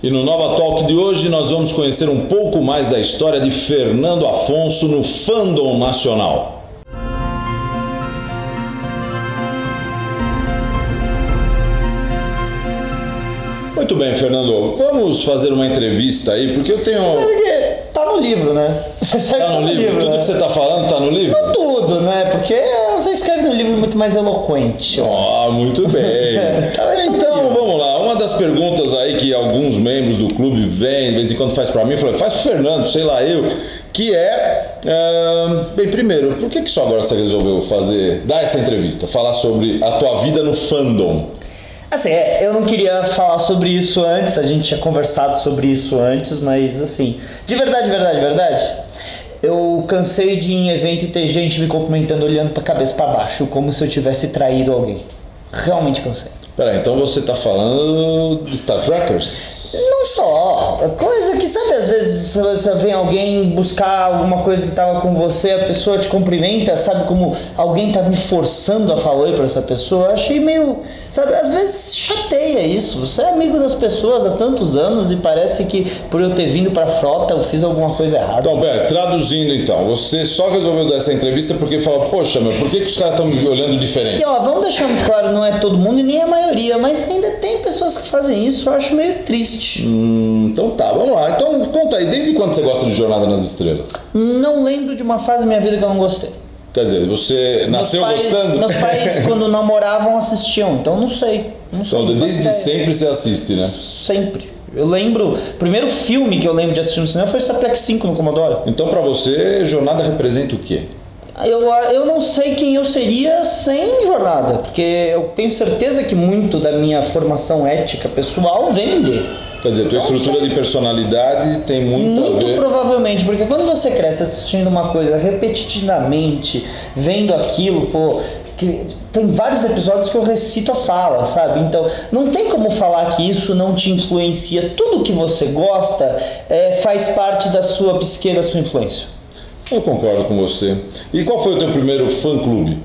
E no Nova Talk de hoje nós vamos conhecer um pouco mais da história de Fernando Afonso no fandom nacional. Muito bem, Fernando. Vamos fazer uma entrevista aí, porque eu tenho. Sabe que tá no livro, né? Você sabe tá no, tá no livro? livro. Tudo né? que você tá falando tá no livro? Não tudo, né? Porque você escreve no livro muito mais eloquente. Ó, oh, muito bem. Tá então, vamos lá. Uma das perguntas aí que alguns membros do clube vêm, de vez em quando faz para mim, fala, faz pro Fernando, sei lá eu, que é, uh, bem, primeiro, por que que só agora você resolveu fazer, dar essa entrevista, falar sobre a tua vida no fandom? Assim, é, eu não queria falar sobre isso antes, a gente tinha conversado sobre isso antes, mas assim, de verdade, verdade, verdade, eu cansei de ir em evento e ter gente me cumprimentando olhando pra cabeça para baixo, como se eu tivesse traído alguém. Realmente cansei. Peraí, então você tá falando de Star Trekkers? Coisa que, sabe, às vezes você vem alguém buscar alguma coisa que tava com você, a pessoa te cumprimenta, sabe, como alguém tá me forçando a falar oi pra essa pessoa. Eu achei meio. Sabe, às vezes chateia isso. Você é amigo das pessoas há tantos anos e parece que por eu ter vindo pra frota eu fiz alguma coisa errada. Então, Bé, traduzindo então, você só resolveu dar essa entrevista porque falou, poxa, meu, por que, que os caras estão me olhando diferente? E ó, vamos deixar muito claro, não é todo mundo e nem a maioria maioria, mas ainda tem pessoas que fazem isso, eu acho meio triste. Hum, então tá, vamos lá. Então conta aí, desde quando você gosta de Jornada nas Estrelas? Não lembro de uma fase da minha vida que eu não gostei. Quer dizer, você nasceu pais, gostando? Meus pais, quando namoravam, assistiam, então não sei. Não sei então, desde sempre você assiste, né? Sempre. Eu lembro, o primeiro filme que eu lembro de assistir no cinema foi Star Trek 5 no Commodore. Então, para você, Jornada representa o quê? Eu, eu não sei quem eu seria sem jornada, porque eu tenho certeza que muito da minha formação ética pessoal vem de. Quer dizer, tua estrutura de personalidade tem muito, muito a ver. Muito provavelmente, porque quando você cresce assistindo uma coisa repetitivamente, vendo aquilo, pô, que tem vários episódios que eu recito as falas, sabe? Então, não tem como falar que isso não te influencia. Tudo que você gosta é, faz parte da sua psique, da sua influência. Eu concordo com você. E qual foi o teu primeiro fã-clube?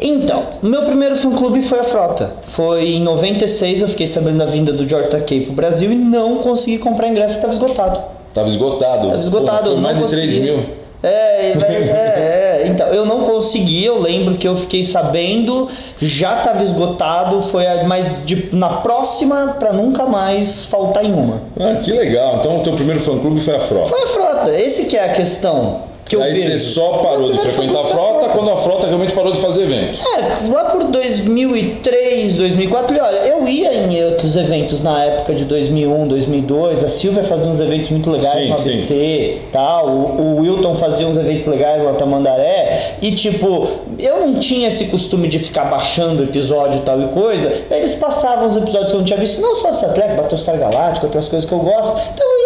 Então, meu primeiro fã-clube foi a Frota. Foi em 96, eu fiquei sabendo da vinda do George Takei pro Brasil e não consegui comprar ingresso, estava esgotado. Estava esgotado? Estava esgotado. Pô, foi mais de 3 mil. É, é, é, é, então, eu não consegui, eu lembro que eu fiquei sabendo, já estava esgotado, foi a, mas de, na próxima para nunca mais faltar em uma. Ah, que legal. Então o teu primeiro fã clube foi a Frota. Foi a Frota, esse que é a questão que eu Aí vejo. você só parou de frequentar a frota, frota, quando a frota realmente parou de fazer eventos. É, lá por 2003, 2004, olha, eu ia em outros eventos na época de 2001, 2002. A Silvia fazia uns eventos muito legais sim, no ABC, tal. O, o Wilton fazia uns eventos legais lá na Tamandaré. E tipo, eu não tinha esse costume de ficar baixando episódio tal e coisa. Eles passavam os episódios que eu não tinha visto, não só Star Trek, Battlestar Galáctica, outras coisas que eu gosto. Então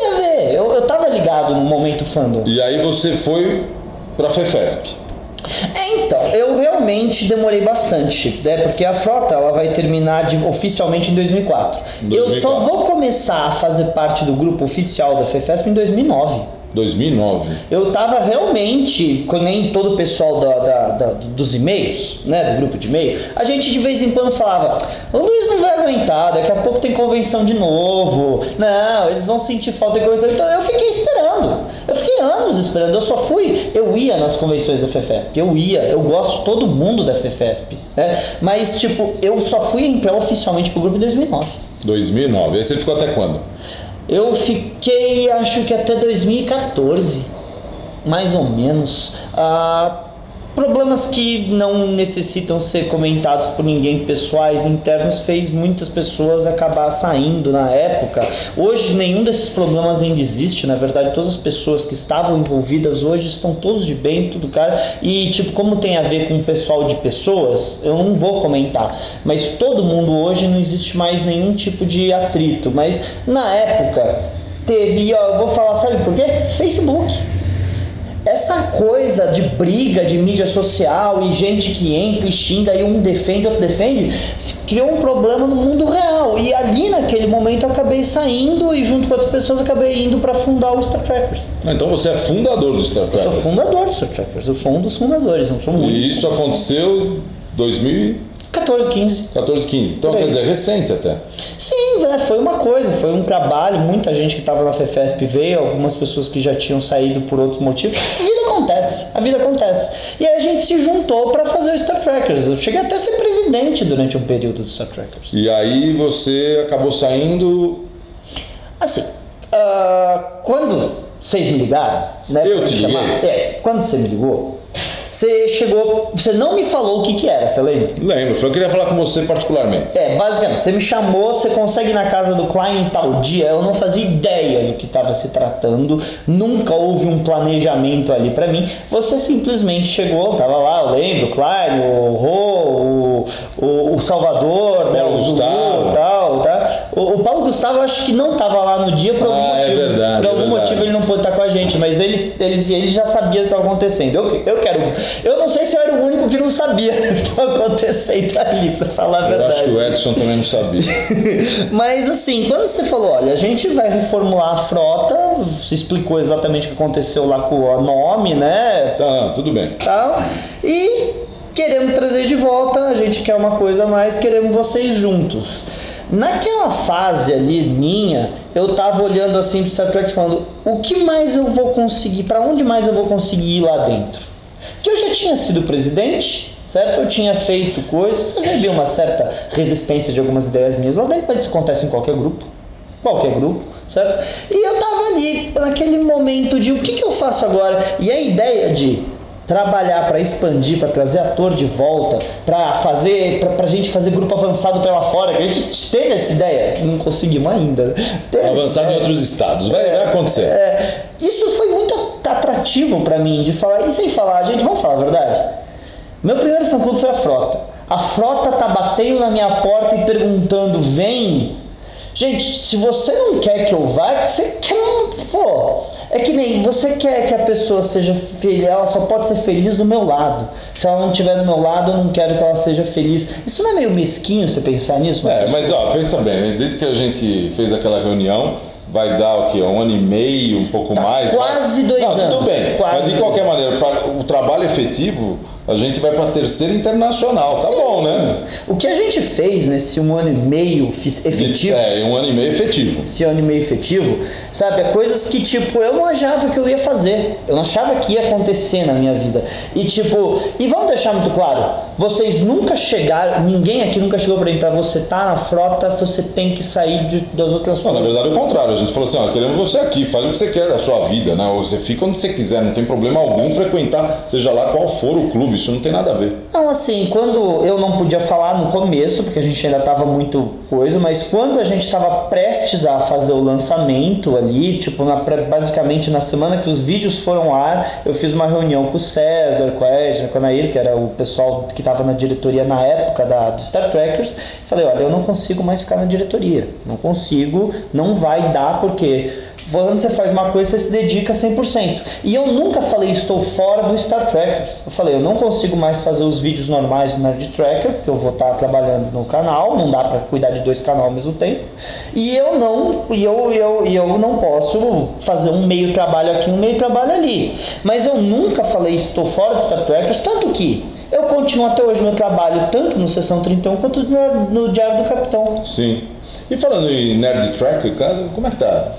ver. Eu, eu tava ligado no momento fandom. E aí você foi para a FEFESP? É, então, eu realmente demorei bastante, né? Porque a frota ela vai terminar de, oficialmente em 2004. 2004. Eu só vou começar a fazer parte do grupo oficial da FEFESP em 2009. 2009. Eu tava realmente, com nem todo o pessoal da, da, da, dos e-mails, né, do grupo de e-mail, a gente de vez em quando falava: o Luiz não vai aguentar, daqui a pouco tem convenção de novo. Não, eles vão sentir falta de convenção. Então eu fiquei esperando. Eu fiquei anos esperando. Eu só fui, eu ia nas convenções da FEFESP, eu ia, eu gosto todo mundo da FEFESP, né? Mas, tipo, eu só fui entrar oficialmente pro grupo em 2009. 2009. E você ficou até quando? Eu fiquei, acho que até 2014, mais ou menos. Ah, Problemas que não necessitam ser comentados por ninguém, pessoais, internos, fez muitas pessoas acabar saindo na época. Hoje nenhum desses problemas ainda existe, na verdade, todas as pessoas que estavam envolvidas hoje estão todos de bem, tudo cara. E tipo, como tem a ver com o pessoal de pessoas, eu não vou comentar, mas todo mundo hoje não existe mais nenhum tipo de atrito, mas na época teve, ó, eu vou falar, sabe por quê? Facebook essa coisa de briga de mídia social e gente que entra e xinga e um defende, outro defende, criou um problema no mundo real. E ali naquele momento eu acabei saindo e junto com outras pessoas acabei indo para fundar o Star Trekkers. Então você é fundador do Star Trekkers? Eu sou fundador do Star Trekkers, eu sou um dos fundadores, não sou muito. E isso aconteceu em 2000 14, 15. 14, 15. Então, quer dizer, recente até. Sim, né, foi uma coisa, foi um trabalho. Muita gente que estava na FEFESP veio, algumas pessoas que já tinham saído por outros motivos. A vida acontece, a vida acontece. E aí a gente se juntou para fazer o Star Trekkers. Eu cheguei até a ser presidente durante um período do Star Trekkers. E aí você acabou saindo. Assim, ah, quando vocês me ligaram, né? Eu te liguei? É, quando você me ligou, você chegou. Você não me falou o que, que era, você lembra? Lembro, eu queria falar com você particularmente. É, basicamente, você me chamou, você consegue ir na casa do Klein em tal dia, eu não fazia ideia do que estava se tratando, nunca houve um planejamento ali pra mim. Você simplesmente chegou, tava lá, eu lembro, o Klein, o Rô, o, o, o Salvador, né, o Zulu Gustavo. e tal, tá? O, o Paulo Gustavo eu acho que não tava lá no dia por algum Ah, é motivo. verdade, por é algum verdade. motivo ele não pôde estar com a gente, mas ele, ele, ele já sabia o que estava acontecendo. Eu, eu quero. Eu não sei se eu era o único que não sabia o que estava acontecendo ali, pra falar a Eu verdade. acho que o Edson também não sabia. Mas assim, quando você falou, olha, a gente vai reformular a frota, você explicou exatamente o que aconteceu lá com o nome, né? Tá, tudo bem. Tal, e queremos trazer volta, a gente quer uma coisa a mais, queremos vocês juntos. Naquela fase ali minha, eu tava olhando assim pro Star Trek falando, o que mais eu vou conseguir, para onde mais eu vou conseguir ir lá dentro? Que eu já tinha sido presidente, certo? Eu tinha feito coisas, recebi uma certa resistência de algumas ideias minhas lá dentro, mas isso acontece em qualquer grupo. Qualquer grupo, certo? E eu tava ali naquele momento de o que, que eu faço agora? E a ideia de trabalhar para expandir, para trazer ator de volta, para fazer, pra, pra gente fazer grupo avançado pela fora, que a gente teve essa ideia, não conseguimos ainda. Teve essa Avançado em outros estados. Vai, vai acontecer. É, isso foi muito atrativo pra mim de falar, e sem falar, gente, vamos falar a verdade. Meu primeiro fã clube foi a Frota. A Frota tá batendo na minha porta e perguntando, vem. Gente, se você não quer que eu vá, você quer. um- Pô, é que nem você quer que a pessoa seja feliz, ela só pode ser feliz do meu lado. Se ela não estiver do meu lado, eu não quero que ela seja feliz. Isso não é meio mesquinho você pensar nisso? É, mas ó, pensa bem, né? desde que a gente fez aquela reunião, vai dar o quê? Um ano e meio, um pouco mais? Tá quase vai... dois Não, anos, Tudo bem, quase mas de qualquer maneira, o trabalho efetivo, a gente vai para a terceira internacional. Tá bom, né? O que a gente fez nesse um ano e meio efetivo, É, um ano e meio efetivo. esse ano e meio efetivo, sabe? É coisas que, tipo, eu não achava que eu ia fazer. Eu não achava que ia acontecer na minha vida. E, tipo, e vamos deixar muito claro: vocês nunca chegaram, ninguém aqui nunca chegou pra mim, pra você estar na frota, você tem que sair de, das outras Não, na coisas. verdade é o contrário. A gente falou assim, ó, queremos você aqui, faz o que você quer da sua vida, né? Ou você fica onde você quiser, não tem problema algum frequentar, seja lá qual for o clube, isso não tem nada a ver. Então, assim, quando eu não podia falar no começo, porque a gente ainda tava muito coisa, mas quando a gente tava prestes a fazer o lançamento ali, tipo, na, basicamente na semana que os vídeos foram ar, eu fiz uma reunião com o César, com a Edna, com a Nair, que era o pessoal que tava na diretoria na época da, do Star Trekkers, falei, olha, eu não consigo mais ficar na diretoria, não consigo, não vai dar, porque quando você faz uma coisa, você se dedica 100%. E eu nunca falei, estou fora do Star Trackers. Eu falei, eu não consigo mais fazer os vídeos normais do Nerd Tracker, porque eu vou estar trabalhando no canal, não dá para cuidar de dois canais ao mesmo tempo. E eu não, e eu, eu, eu não posso fazer um meio trabalho aqui, um meio trabalho ali. Mas eu nunca falei, estou fora do Star Trackers, tanto que eu continuo até hoje meu trabalho, tanto no Sessão 31 quanto no, Diário do Capitão. Sim. E falando em Nerd Tracker, como é que tá?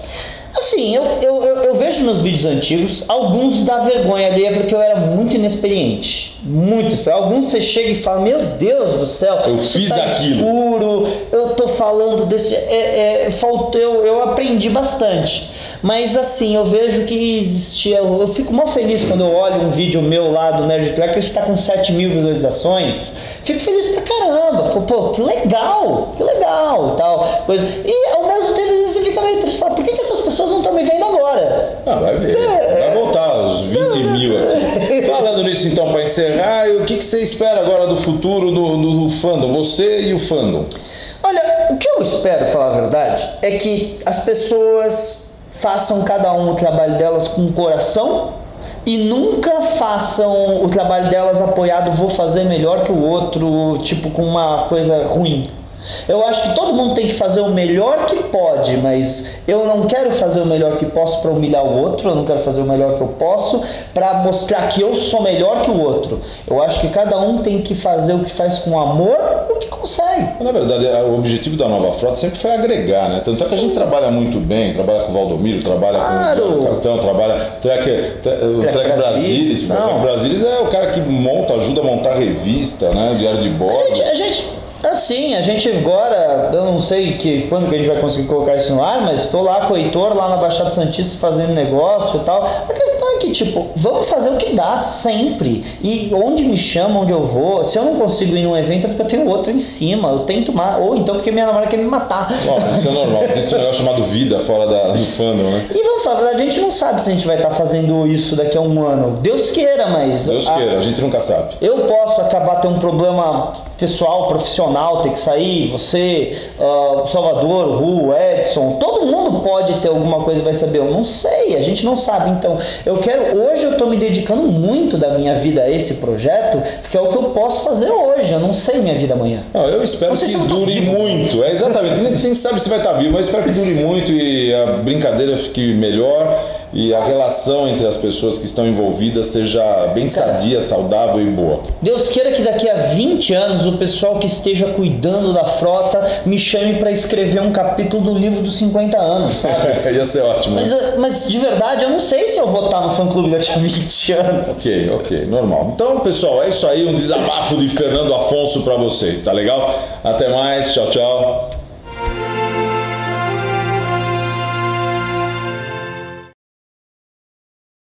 Assim, eu, eu, eu, eu vejo meus vídeos antigos, alguns dá vergonha alheia porque eu era muito inexperiente. Muito inexperiente. Alguns você chega e fala, meu Deus do céu, Eu fiz tá aquilo." escuro, eu tô falando desse. É, é, faltou, eu, eu aprendi bastante. Mas assim, eu vejo que existia. Eu, eu fico mó feliz quando eu olho um vídeo meu lá do Nerd Tracker que está com 7 mil visualizações. Fico feliz pra caramba. Fico, pô, que legal, que legal tal. Coisa. E ao mesmo tempo você fica meio triste. Fala, por que, que essas pessoas não estão me vendo agora? Ah, vai ver. É. Vai voltar os 20 mil aqui. Falando nisso, então, para encerrar, o que, que você espera agora do futuro do, do, do fandom? Você e o fandom. Olha, o que eu espero, falar a verdade, é que as pessoas façam cada um o trabalho delas com coração e nunca façam o trabalho delas apoiado, vou fazer melhor que o outro, tipo, com uma coisa ruim. Eu acho que todo mundo tem que fazer o melhor que pode, mas eu não quero fazer o melhor que posso para humilhar o outro, eu não quero fazer o melhor que eu posso para mostrar que eu sou melhor que o outro. Eu acho que cada um tem que fazer o que faz com amor e o que consegue. Na verdade, o objetivo da nova frota sempre foi agregar, né? Tanto é que a gente trabalha muito bem, trabalha com o Valdomiro, trabalha claro. com o Capitão, trabalha. Tracker, o Trek Brasilis. O Trek Brasilis é o cara que monta, ajuda a montar revista, né? Diário de bordo. A gente, a gente Assim, a gente agora, eu não sei que, quando que a gente vai conseguir colocar isso no ar, mas estou lá com o Heitor, lá na Baixada Santista, fazendo negócio e tal. A questão é que, tipo, vamos fazer o que dá sempre. E onde me chamam, onde eu vou, se eu não consigo ir num evento é porque eu tenho outro em cima, eu tento mais, ou então porque minha namorada quer me matar. Bom, isso é normal, existe um negócio chamado vida fora da, do fandom, né? E a gente não sabe se a gente vai estar fazendo isso daqui a um ano. Deus queira, mas. Deus a, queira, a gente nunca sabe. Eu posso acabar tendo um problema pessoal, profissional ter que sair, você, uh, Salvador, o Ru, Edson, todo mundo pode ter alguma coisa e vai saber. Eu não sei, a gente não sabe. Então, eu quero, hoje eu estou me dedicando muito da minha vida a esse projeto, porque é o que eu posso fazer hoje. Eu não sei minha vida amanhã. Não, eu espero que dure muito. É exatamente. Quem sabe se vai estar vivo, mas espero que dure muito e a brincadeira fique melhor e a relação entre as pessoas que estão envolvidas seja bem sadia, saudável e boa. Deus queira que daqui a 20 anos o pessoal que esteja cuidando da frota me chame para escrever um capítulo do livro dos 50 anos, sabe? Ia ser ótimo. Mas, mas, de verdade, eu não sei se eu vou estar no fã clube daqui a 20 anos. Ok, ok, normal. Então, pessoal, é isso aí, um desabafo de Fernando Afonso para vocês, tá legal? Até mais, tchau, tchau.